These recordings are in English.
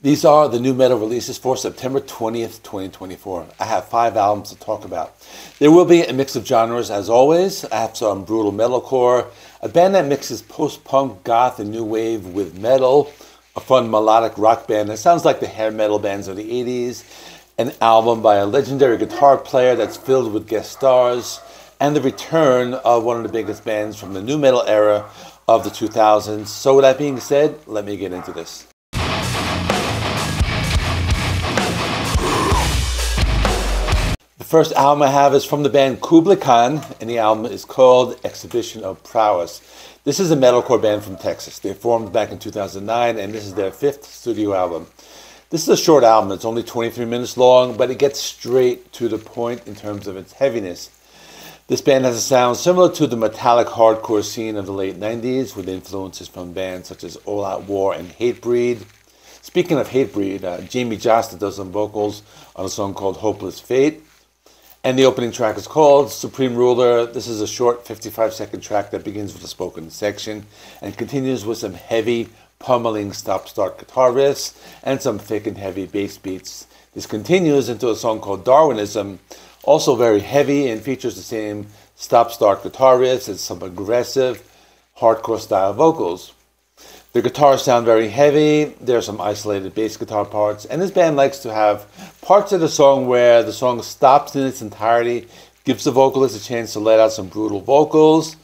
These are the new metal releases for September 20th, 2024. I have five albums to talk about. There will be a mix of genres as always. I have some brutal metalcore, a band that mixes post punk, goth, and new wave with metal, a fun melodic rock band that sounds like the hair metal bands of the 80s, an album by a legendary guitar player that's filled with guest stars, and the return of one of the biggest bands from the nu metal era of the 2000s. So, with that being said, let me get into this. First album I have is from the band Kublai Khan, and the album is called Exhibition of Prowess. This is a metalcore band from Texas. They formed back in 2009, and this is their fifth studio album. This is a short album. It's only 23 minutes long, but it gets straight to the point in terms of its heaviness. This band has a sound similar to the metallic hardcore scene of the late 90s, with influences from bands such as All Out War and Hatebreed. Speaking of Hatebreed, uh, Jamey Jasta does some vocals on a song called Hopeless Fate. And the opening track is called Supreme Ruler. This is a short 55 second track that begins with a spoken section and continues with some heavy, pummeling stop start guitar riffs and some thick and heavy bass beats. This continues into a song called Darwinism, also very heavy and features the same stop start guitar riffs and some aggressive, hardcore style vocals. The guitars sound very heavy. There are some isolated bass guitar parts, and this band likes to have parts of the song where the song stops in its entirety, gives the vocalist a chance to let out some brutal vocals,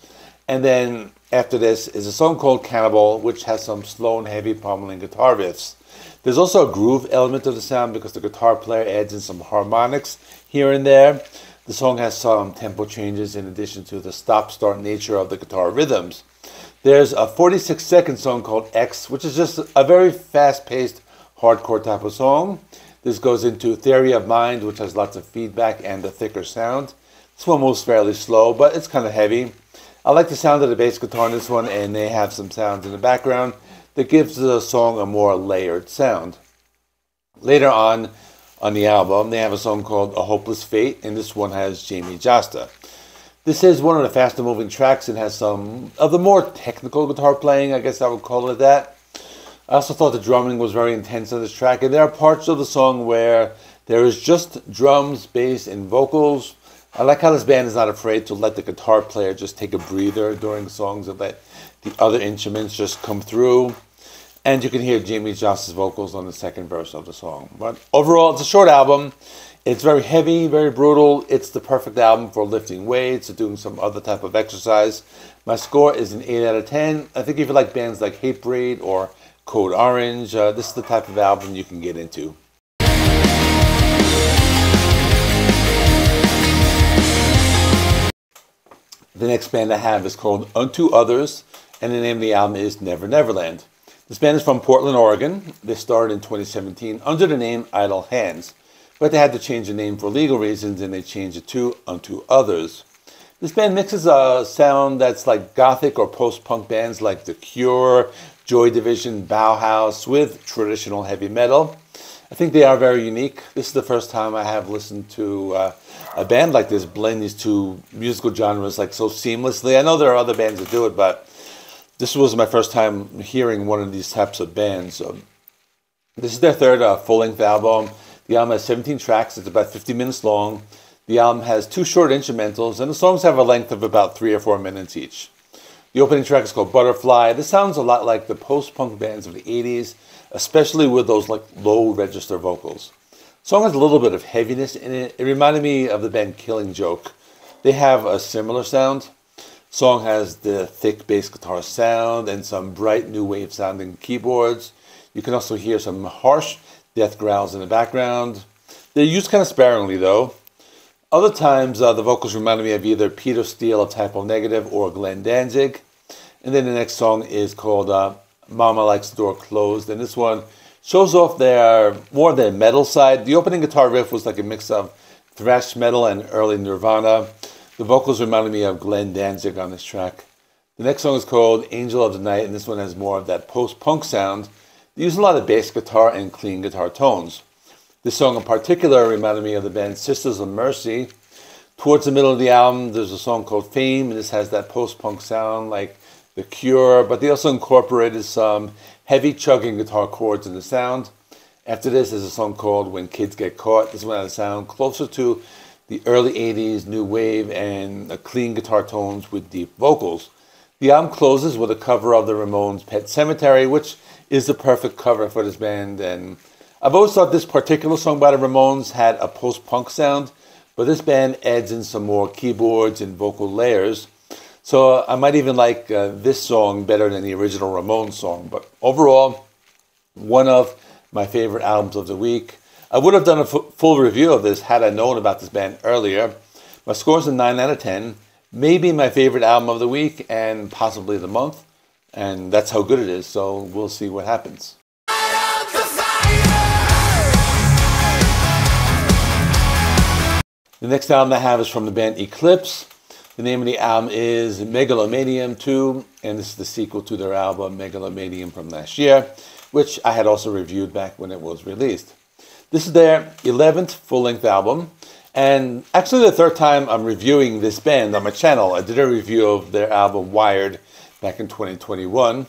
and then after this is a song called Cannibal, which has some slow and heavy pummeling guitar riffs. There's also a groove element of the sound because the guitar player adds in some harmonics here and there. The song has some tempo changes in addition to the stop start nature of the guitar rhythms. There's a 46 second song called X, which is just a very fast paced hardcore type of song. This goes into Theory of Mind, which has lots of feedback and a thicker sound. This one moves fairly slow, but it's kind of heavy. I like the sound of the bass guitar in this one, and they have some sounds in the background that gives the song a more layered sound. Later on on the album, they have a song called A Hopeless Fate, and this one has Jamey Jasta. This is one of the faster moving tracks and has some of the more technical guitar playing, I guess I would call it that. I also thought the drumming was very intense on this track, and there are parts of the song where there is just drums, bass, and vocals. I like how this band is not afraid to let the guitar player just take a breather during songs and let the other instruments just come through. And you can hear Jamey Jasta's vocals on the second verse of the song. But overall, it's a short album. It's very heavy, very brutal. It's the perfect album for lifting weights or doing some other type of exercise. My score is an 8 out of 10. I think if you like bands like Hatebreed or Code Orange, uh, this is the type of album you can get into. The next band I have is called Unto Others, and the name of the album is Never Neverland. This band is from Portland, Oregon. They started in 2017 under the name Idle Hands but they had to change the name for legal reasons and they changed it to Unto Others. This band mixes a sound that's like gothic or post punk bands like The Cure, Joy Division, Bauhaus with traditional heavy metal. I think they are very unique. This is the first time I have listened to uh, a band like this blend these two musical genres like so seamlessly. I know there are other bands that do it, but this was my first time hearing one of these types of bands. So this is their third uh, full-length album. The album has 17 tracks, it's about 50 minutes long. The album has two short instrumentals, and the songs have a length of about three or four minutes each. The opening track is called Butterfly. This sounds a lot like the post punk bands of the 80s, especially with those like low register vocals. The song has a little bit of heaviness in it. It reminded me of the band Killing Joke. They have a similar sound. The song has the thick bass guitar sound and some bright new wave sounding keyboards. You can also hear some harsh death growls in the background. They're used kind of sparingly, though. Other times, uh, the vocals reminded me of either Peter Steele of Type O Negative or Glenn Danzig. And then the next song is called uh, Mama Likes the Door Closed. And this one shows off their more their metal side. The opening guitar riff was like a mix of thrash metal and early Nirvana. The vocals reminded me of Glenn Danzig on this track. The next song is called Angel of the Night, and this one has more of that post punk sound they use a lot of bass guitar and clean guitar tones. This song in particular reminded me of the band Sisters of Mercy. Towards the middle of the album, there's a song called Fame, and this has that post-punk sound like The Cure, but they also incorporated some heavy chugging guitar chords in the sound. After this there's a song called When Kids Get Caught. This one has a sound closer to the early 80s new wave and clean guitar tones with deep vocals. The album closes with a cover of the Ramones' Pet Sematary, which is the perfect cover for this band. And I've always thought this particular song by the Ramones had a post punk sound, but this band adds in some more keyboards and vocal layers. So I might even like uh, this song better than the original Ramones song. But overall, one of my favorite albums of the week. I would have done a full review of this had I known about this band earlier. My score is a 9 out of 10. Maybe my favorite album of the week and possibly the month. And that's how good it is. So we'll see what happens. The next album I have is from the band Eclipse. The name of the album is Megalomanium 2, and this is the sequel to their album Megalomanium from last year, which I had also reviewed back when it was released. This is their 11th full length album, and actually the third time I'm reviewing this band on my channel. I did a review of their album Wired back in 2021,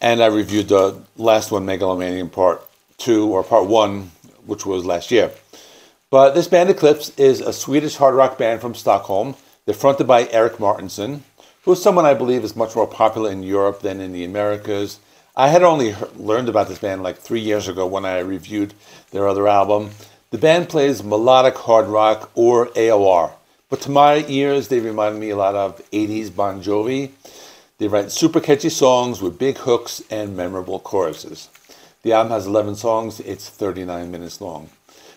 and I reviewed the last one, Megalomanium Part 2 or Part 1, which was last year. But this band Eclipse is a Swedish hard rock band from Stockholm. They're fronted by Erik Mårtensson, who is someone I believe is much more popular in Europe than in the Americas. I had only learned about this band like three years ago when I reviewed their other album. The band plays melodic hard rock or AOR, but to my ears, they remind me a lot of 80s Bon Jovi. They write super catchy songs with big hooks and memorable choruses. The album has 11 songs, it's 39 minutes long.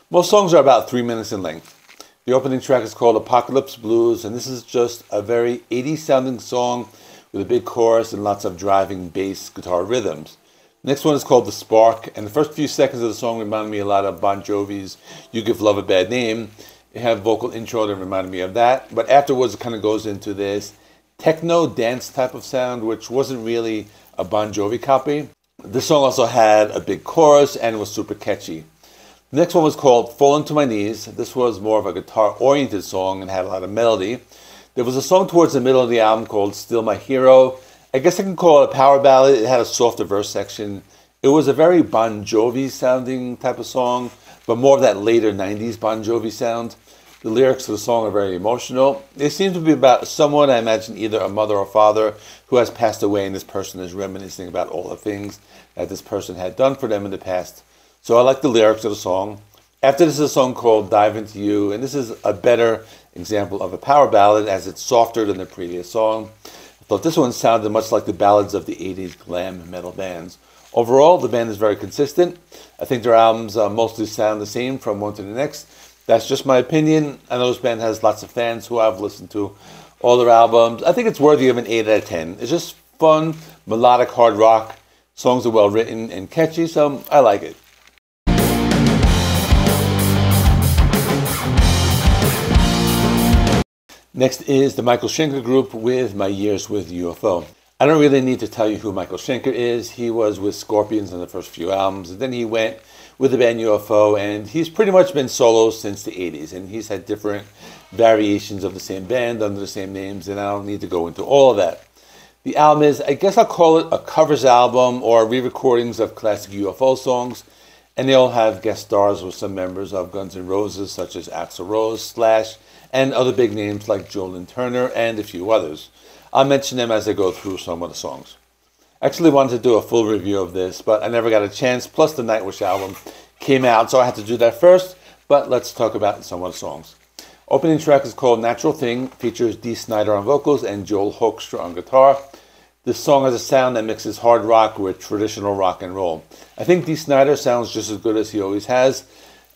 Most songs are about three minutes in length. The opening track is called Apocalypse Blues, and this is just a very 80s sounding song with a big chorus and lots of driving bass guitar rhythms. The next one is called The Spark, and the first few seconds of the song reminded me a lot of Bon Jovi's You Give Love a Bad Name. It had a vocal intro that reminded me of that, but afterwards it kind of goes into this techno dance type of sound, which wasn't really a Bon Jovi copy. This song also had a big chorus and was super catchy. The next one was called Falling to My Knees. This was more of a guitar oriented song and had a lot of melody. There was a song towards the middle of the album called Still My Hero. I guess I can call it a power ballad. It had a softer verse section. It was a very Bon Jovi sounding type of song, but more of that later 90s Bon Jovi sound. The lyrics of the song are very emotional. They seem to be about someone, I imagine either a mother or father, who has passed away, and this person is reminiscing about all the things that this person had done for them in the past. So I like the lyrics of the song. After this is a song called Dive Into You, and this is a better example of a power ballad as it's softer than the previous song. I thought this one sounded much like the ballads of the 80s glam metal bands. Overall, the band is very consistent. I think their albums uh, mostly sound the same from one to the next. That's just my opinion. I know this band has lots of fans who I've listened to all their albums. I think it's worthy of an 8 out of 10. It's just fun, melodic hard rock. Songs are well written and catchy, so I like it. Next is the Michael Schenker Group with My Years with UFO. I don't really need to tell you who Michael Schenker is. He was with Scorpions on the first few albums, and then he went with the band UFO, and he's pretty much been solo since the 80s, and he's had different variations of the same band under the same names, and I don't need to go into all of that. The album is, I guess I'll call it a covers album or re recordings of classic UFO songs, and they all have guest stars with some members of Guns N' Roses, such as Axl Rose, Slash, and other big names like Joe Lynn Turner and a few others. I'll mention them as I go through some of the songs. Actually wanted to do a full review of this, but I never got a chance. Plus, the Nightwish album came out, so I had to do that first. But let's talk about some of the songs. Opening track is called Natural Thing, features Dee Snider on vocals and Joel Hoekstra on guitar. This song has a sound that mixes hard rock with traditional rock and roll. I think Dee Snider sounds just as good as he always has,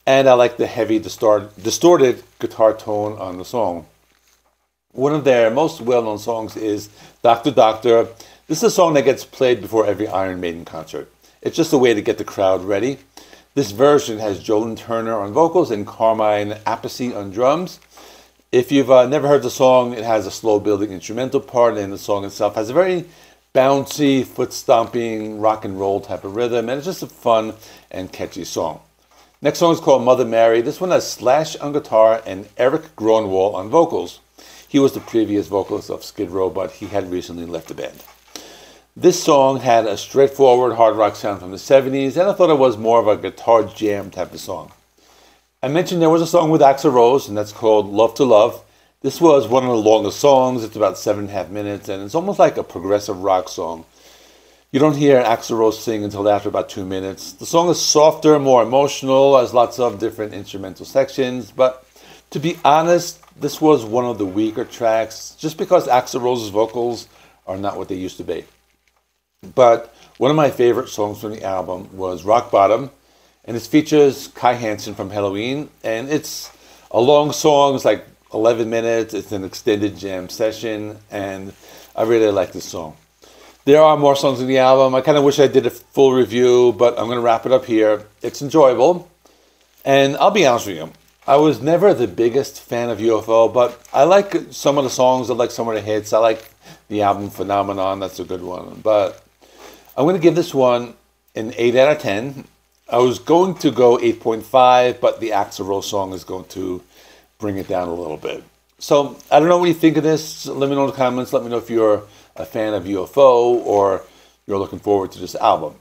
and I like the heavy distort, distorted guitar tone on the song. One of their most well-known songs is Doctor Doctor. This is a song that gets played before every Iron Maiden concert. It's just a way to get the crowd ready. This version has Joe Turner on vocals and Carmine Appice on drums. If you've uh, never heard the song, it has a slow building instrumental part, and the song itself has a very bouncy, foot stomping, rock and roll type of rhythm, and it's just a fun and catchy song. Next song is called Mother Mary. This one has Slash on guitar and Erik Grönwall on vocals. He was the previous vocalist of Skid Row, but he had recently left the band. This song had a straightforward hard rock sound from the 70s, and I thought it was more of a guitar jam type of song. I mentioned there was a song with Axl Rose, and that's called Love to Love. This was one of the longest songs. It's about seven and a half minutes, and it's almost like a progressive rock song. You don't hear Axl Rose sing until after about two minutes. The song is softer, more emotional, has lots of different instrumental sections, but to be honest, this was one of the weaker tracks, just because Axl Rose's vocals are not what they used to be. But one of my favorite songs from the album was Rock Bottom, and it features Kai Hansen from Helloween. and it's a long song. It's like 11 minutes. It's an extended jam session, and I really like this song. There are more songs in the album. I kind of wish I did a full review, but I'm going to wrap it up here. It's enjoyable, and I'll be honest with you. I was never the biggest fan of UFO, but I like some of the songs. I like some of the hits. I like the album Phenomenon. That's a good one. But I'm going to give this one an 8 out of 10. I was going to go 8.5, but the Axl Rose song is going to bring it down a little bit. So I don't know what you think of this. Let me know in the comments. Let me know if you're a fan of UFO or you're looking forward to this album.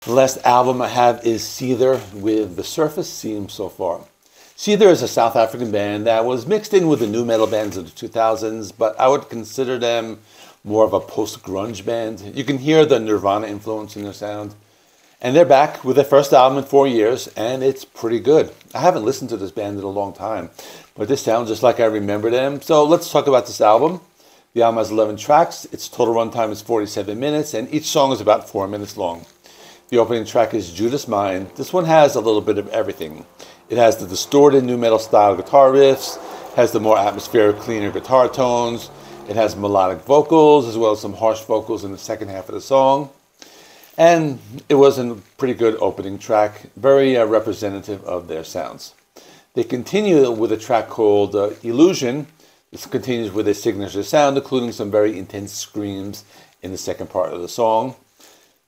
The last album I have is Seether with The Surface Seems So Far. Seether there is a South African band that was mixed in with the nu metal bands of the 2000s, but I would consider them more of a post grunge band. You can hear the Nirvana influence in their sound. And they're back with their first album in four years, and it's pretty good. I haven't listened to this band in a long time, but this sounds just like I remember them. So let's talk about this album. The album has 11 tracks, its total runtime is 47 minutes, and each song is about four minutes long. The opening track is Judas Mind. This one has a little bit of everything. It has the distorted nu metal style guitar riffs, has the more atmospheric, cleaner guitar tones. It has melodic vocals as well as some harsh vocals in the second half of the song. And it was a pretty good opening track, very uh, representative of their sounds. They continue with a track called uh, Illusion. This continues with a signature sound, including some very intense screams in the second part of the song.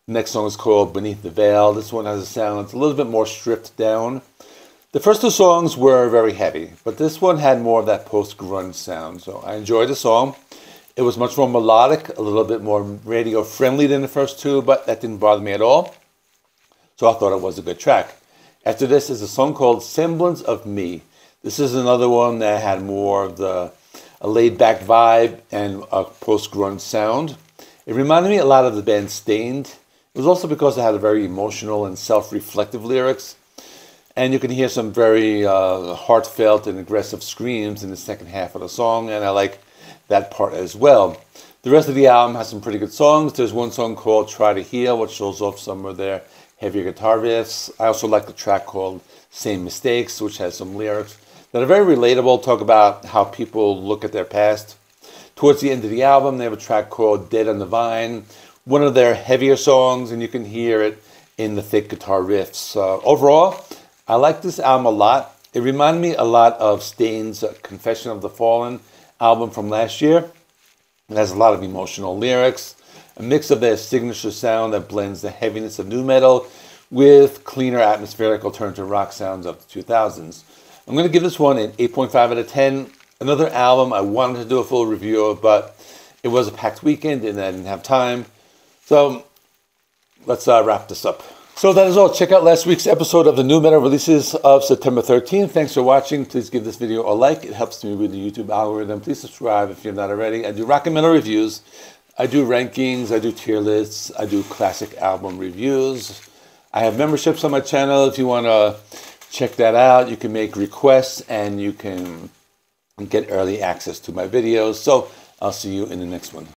The next song is called Beneath the Veil. This one has a sound that's a little bit more stripped down. The first two songs were very heavy, but this one had more of that post grunge sound. So I enjoyed the song. It was much more melodic, a little bit more radio friendly than the first two, but that didn't bother me at all. So I thought it was a good track. After this is a song called Semblance of Me. This is another one that had more of the a laid back vibe and a post grunge sound. It reminded me a lot of the band Staind. It was also because it had a very emotional and self reflective lyrics and you can hear some very uh, heartfelt and aggressive screams in the second half of the song, and I like that part as well. The rest of the album has some pretty good songs. There's one song called Try to Heal, which shows off some of their heavier guitar riffs. I also like the track called Same Mistakes, which has some lyrics that are very relatable, talk about how people look at their past. Towards the end of the album, they have a track called Dead on the Vine, one of their heavier songs, and you can hear it in the thick guitar riffs. Uh, overall, I like this album a lot. It reminded me a lot of Staind's Confession of the Fallen album from last year. It has a lot of emotional lyrics, a mix of their signature sound that blends the heaviness of nu metal with cleaner atmospheric alternative rock sounds of the 2000s. I'm going to give this one an 8.5 out of 10. Another album I wanted to do a full review of, but it was a packed weekend and I didn't have time. So let's uh, wrap this up. So that is all. Check out last week's episode of the new metal releases of September 13th. Thanks for watching. Please give this video a like. It helps me with the YouTube algorithm. Please subscribe if you're not already. I do rock and metal reviews. I do rankings. I do tier lists. I do classic album reviews. I have memberships on my channel. If you want to check that out, you can make requests and you can get early access to my videos. So I'll see you in the next one.